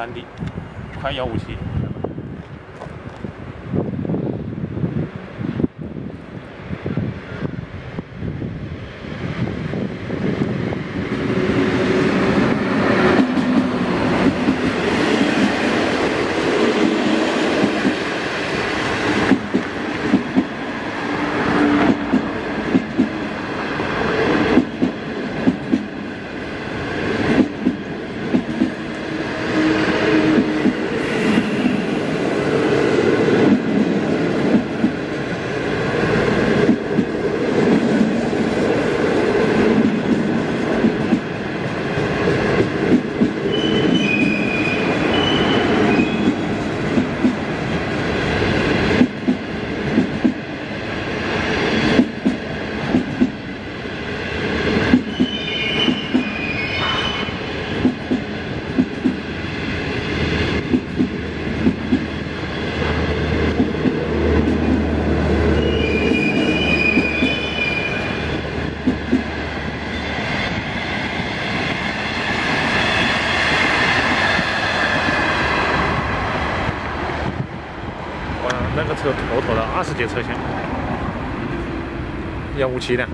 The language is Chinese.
三 D，快幺五七。那个车妥妥的二十节车厢，幺五七的。